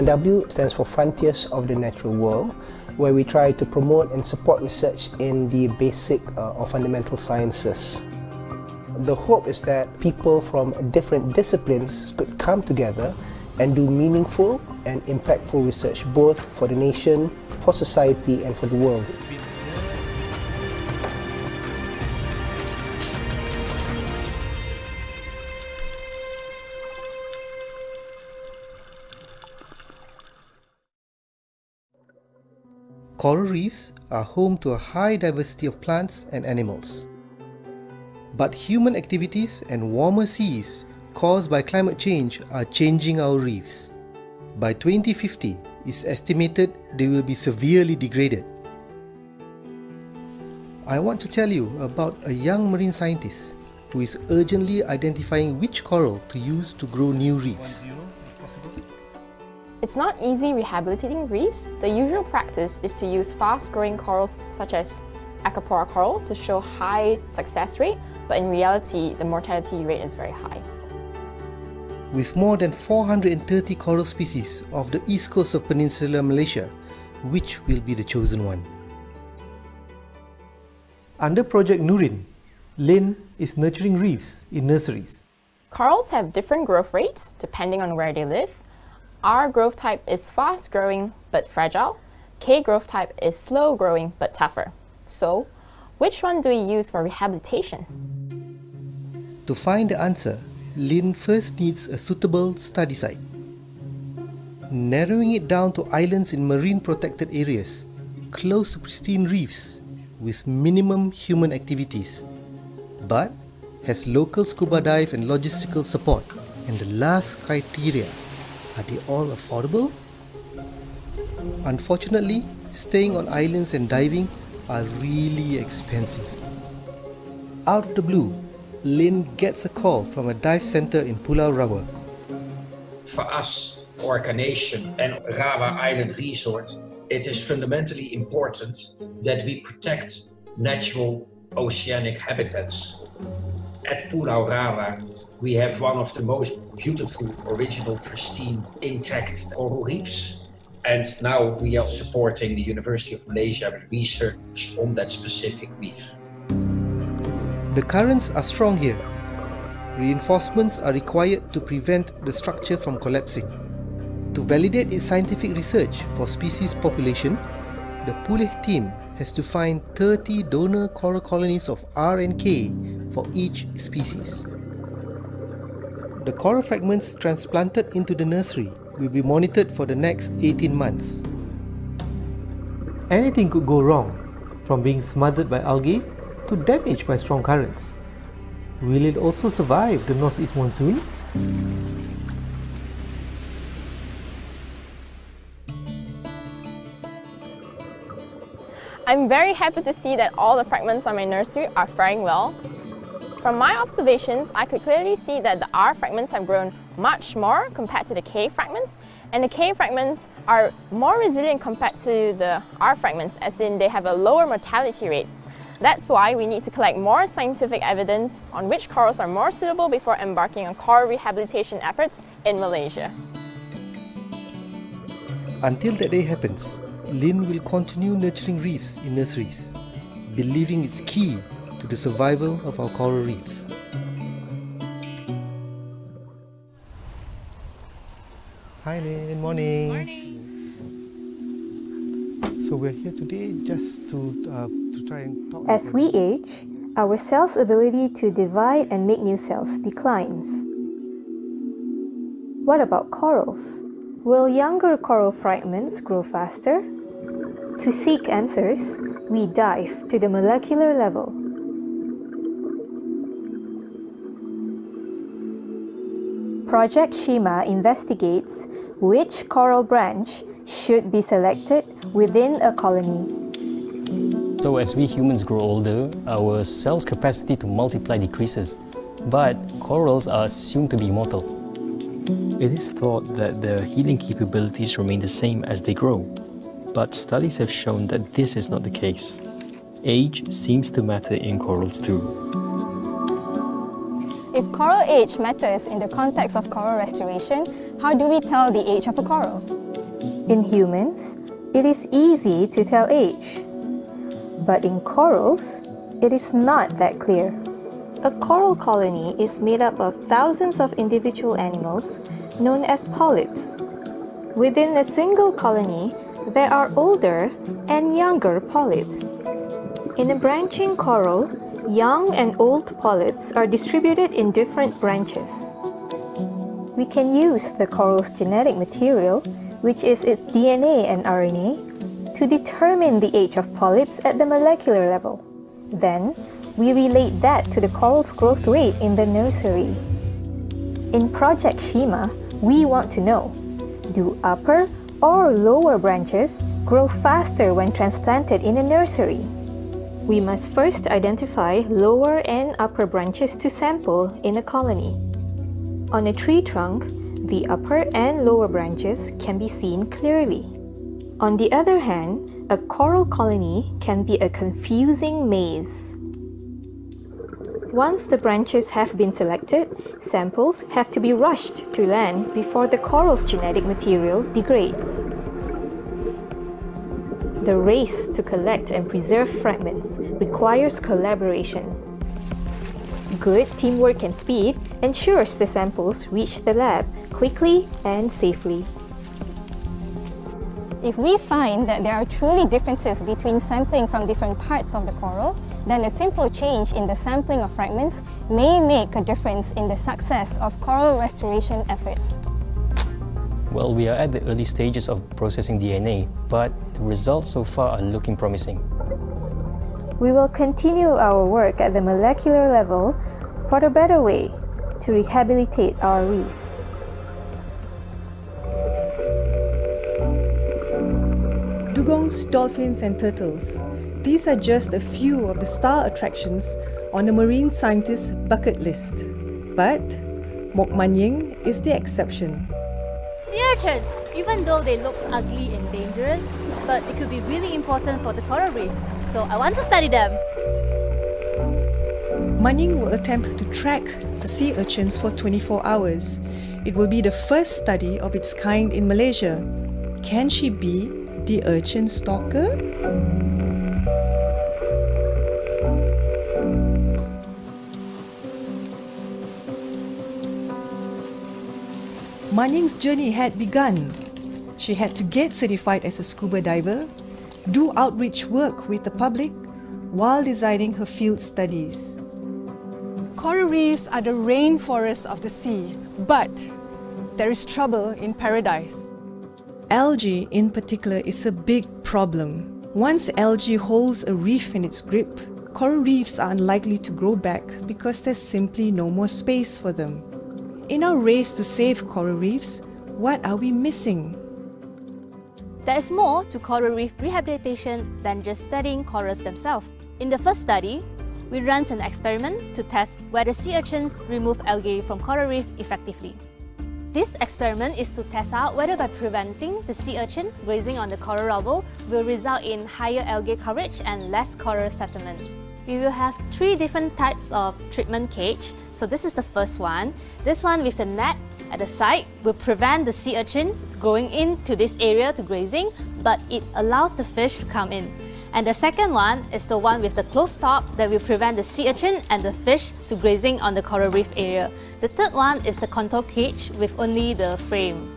FNW stands for Frontiers of the Natural World, where we try to promote and support research in the basic uh, or fundamental sciences. The hope is that people from different disciplines could come together and do meaningful and impactful research both for the nation, for society and for the world. Coral reefs are home to a high diversity of plants and animals. But human activities and warmer seas caused by climate change are changing our reefs. By 2050, it's estimated they will be severely degraded. I want to tell you about a young marine scientist who is urgently identifying which coral to use to grow new reefs. It's not easy rehabilitating reefs. The usual practice is to use fast-growing corals such as Acropora coral to show high success rate, but in reality, the mortality rate is very high. With more than 430 coral species off the east coast of Peninsular Malaysia, which will be the chosen one? Under Project Nurin, Lin is nurturing reefs in nurseries. Corals have different growth rates depending on where they live, R growth type is fast growing but fragile. K growth type is slow growing but tougher. So, which one do we use for rehabilitation? To find the answer, Lin first needs a suitable study site. Narrowing it down to islands in marine protected areas, close to pristine reefs, with minimum human activities, but has local scuba dive and logistical support. And the last criteria are they all affordable? Unfortunately, staying on islands and diving are really expensive. Out of the blue, Lin gets a call from a dive center in Pulau Rawa. For us, Orca Nation and Rawa Island Resort, it is fundamentally important that we protect natural oceanic habitats. At Pulau Rawa, we have one of the most beautiful, original, pristine, intact coral reefs. And now we are supporting the University of Malaysia with research on that specific reef. The currents are strong here. Reinforcements are required to prevent the structure from collapsing. To validate its scientific research for species population, the Pulih team has to find 30 donor coral colonies of R and K for each species. The coral fragments transplanted into the nursery will be monitored for the next 18 months. Anything could go wrong, from being smothered by algae to damaged by strong currents. Will it also survive the northeast monsoon? I'm very happy to see that all the fragments on my nursery are faring well from my observations, I could clearly see that the R fragments have grown much more compared to the K fragments, and the K fragments are more resilient compared to the R fragments, as in they have a lower mortality rate. That's why we need to collect more scientific evidence on which corals are more suitable before embarking on coral rehabilitation efforts in Malaysia. Until that day happens, Lin will continue nurturing reefs in nurseries, believing it's key to the survival of our coral reefs. Hi Lynn, morning. Morning. So we're here today just to, uh, to try and talk As we age, our cell's ability to divide and make new cells declines. What about corals? Will younger coral fragments grow faster? To seek answers, we dive to the molecular level Project Shima investigates which coral branch should be selected within a colony. So as we humans grow older, our cell's capacity to multiply decreases, but corals are assumed to be immortal. It is thought that their healing capabilities remain the same as they grow, but studies have shown that this is not the case. Age seems to matter in corals too. If coral age matters in the context of coral restoration, how do we tell the age of a coral? In humans, it is easy to tell age. But in corals, it is not that clear. A coral colony is made up of thousands of individual animals known as polyps. Within a single colony, there are older and younger polyps. In a branching coral, young and old polyps are distributed in different branches. We can use the coral's genetic material, which is its DNA and RNA, to determine the age of polyps at the molecular level. Then, we relate that to the coral's growth rate in the nursery. In Project Shima, we want to know, do upper or lower branches grow faster when transplanted in a nursery? We must first identify lower and upper branches to sample in a colony. On a tree trunk, the upper and lower branches can be seen clearly. On the other hand, a coral colony can be a confusing maze. Once the branches have been selected, samples have to be rushed to land before the coral's genetic material degrades. The race to collect and preserve fragments requires collaboration. Good teamwork and speed ensures the samples reach the lab quickly and safely. If we find that there are truly differences between sampling from different parts of the coral, then a simple change in the sampling of fragments may make a difference in the success of coral restoration efforts. Well, we are at the early stages of processing DNA, but the results so far are looking promising. We will continue our work at the molecular level for a better way to rehabilitate our reefs. Dugongs, dolphins and turtles. These are just a few of the star attractions on the marine scientist's bucket list. But Mok Manying is the exception. Sea urchin, even though they look ugly and dangerous, but it could be really important for the coral reef. So I want to study them. Manying will attempt to track the sea urchins for 24 hours. It will be the first study of its kind in Malaysia. Can she be the urchin stalker? Manying's journey had begun. She had to get certified as a scuba diver, do outreach work with the public, while designing her field studies. Coral reefs are the rainforests of the sea, but there is trouble in paradise. Algae, in particular, is a big problem. Once algae holds a reef in its grip, coral reefs are unlikely to grow back because there's simply no more space for them. In our race to save coral reefs, what are we missing? There is more to coral reef rehabilitation than just studying corals themselves. In the first study, we ran an experiment to test whether sea urchins remove algae from coral reef effectively. This experiment is to test out whether by preventing the sea urchin grazing on the coral rubble will result in higher algae coverage and less coral settlement. We will have three different types of treatment cage. So this is the first one. This one with the net at the side will prevent the sea urchin going into this area to grazing, but it allows the fish to come in. And the second one is the one with the closed top that will prevent the sea urchin and the fish to grazing on the coral reef area. The third one is the contour cage with only the frame.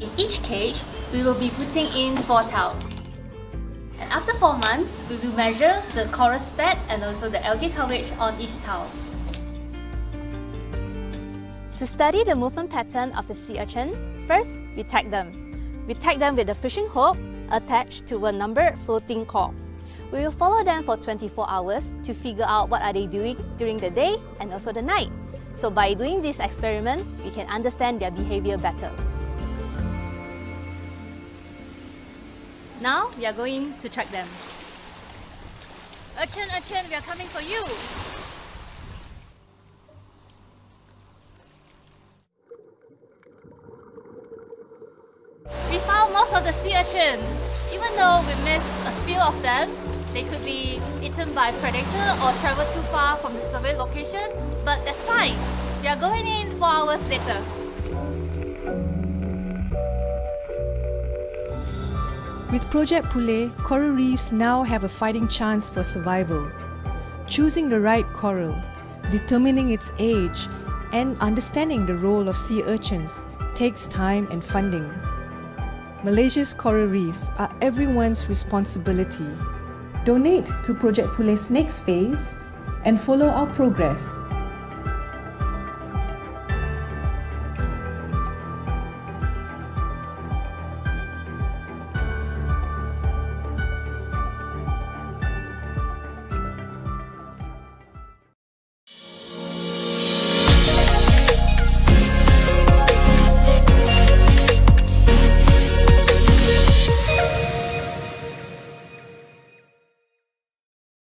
In each cage, we will be putting in four tiles. And after 4 months, we will measure the coral spread and also the algae coverage on each tile. To study the movement pattern of the sea urchin, first we tag them. We tag them with a fishing hook attached to a numbered floating core. We will follow them for 24 hours to figure out what are they doing during the day and also the night. So by doing this experiment, we can understand their behavior better. Now we are going to track them. Urchin, urchin, we are coming for you. We found most of the sea urchin. Even though we missed a few of them, they could be eaten by predator or travel too far from the survey location, but that's fine. We are going in 4 hours later. With Project Pulih, coral reefs now have a fighting chance for survival. Choosing the right coral, determining its age, and understanding the role of sea urchins takes time and funding. Malaysia's coral reefs are everyone's responsibility. Donate to Project Pulih's next phase and follow our progress.